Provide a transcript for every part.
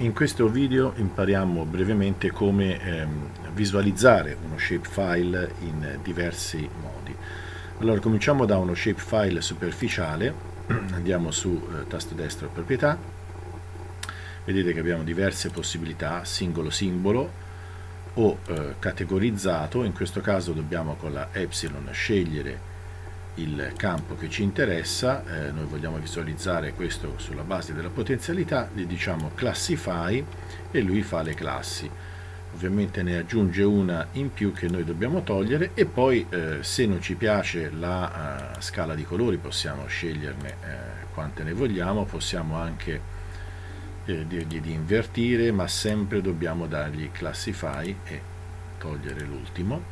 In questo video impariamo brevemente come ehm, visualizzare uno shapefile in diversi modi. Allora cominciamo da uno shapefile superficiale, andiamo su eh, tasto destro proprietà, vedete che abbiamo diverse possibilità, singolo simbolo o eh, categorizzato, in questo caso dobbiamo con la epsilon scegliere il campo che ci interessa, eh, noi vogliamo visualizzare questo sulla base della potenzialità, gli diciamo classify e lui fa le classi. Ovviamente ne aggiunge una in più che noi dobbiamo togliere e poi eh, se non ci piace la uh, scala di colori possiamo sceglierne eh, quante ne vogliamo, possiamo anche eh, dirgli di invertire ma sempre dobbiamo dargli classify e togliere l'ultimo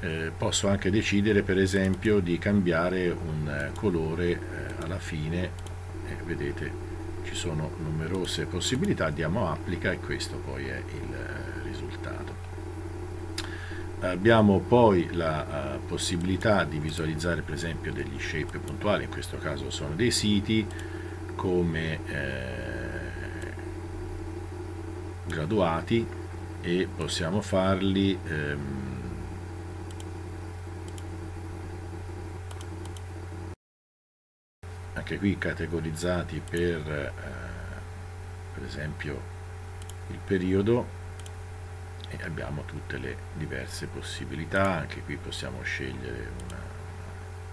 eh, posso anche decidere per esempio di cambiare un eh, colore eh, alla fine eh, vedete ci sono numerose possibilità diamo applica e questo poi è il eh, risultato. Abbiamo poi la uh, possibilità di visualizzare per esempio degli shape puntuali in questo caso sono dei siti come graduati e possiamo farli ehm, anche qui categorizzati per eh, per esempio il periodo e abbiamo tutte le diverse possibilità. Anche qui possiamo scegliere una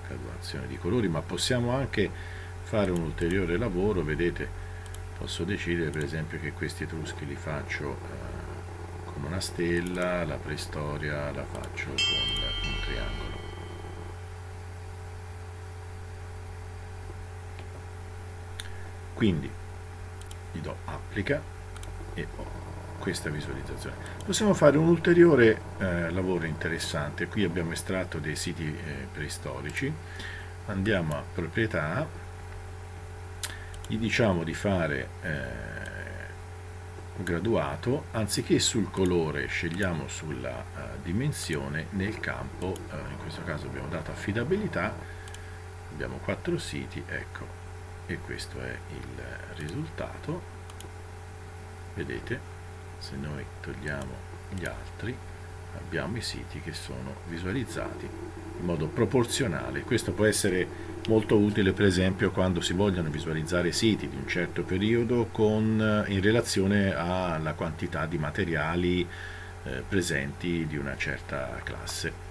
graduazione di colori ma possiamo anche fare un ulteriore lavoro. Vedete posso decidere per esempio che questi etruschi li faccio eh, con una stella la preistoria la faccio con un triangolo quindi gli do applica e ho questa visualizzazione. Possiamo fare un ulteriore eh, lavoro interessante. Qui abbiamo estratto dei siti eh, preistorici. Andiamo a proprietà. Gli diciamo di fare eh, graduato. Anziché sul colore scegliamo sulla uh, dimensione nel campo uh, in questo caso abbiamo dato affidabilità. Abbiamo quattro siti ecco e questo è il risultato. Vedete se noi togliamo gli altri abbiamo i siti che sono visualizzati in modo proporzionale. Questo può essere molto utile per esempio quando si vogliono visualizzare siti di un certo periodo con, in relazione alla quantità di materiali eh, presenti di una certa classe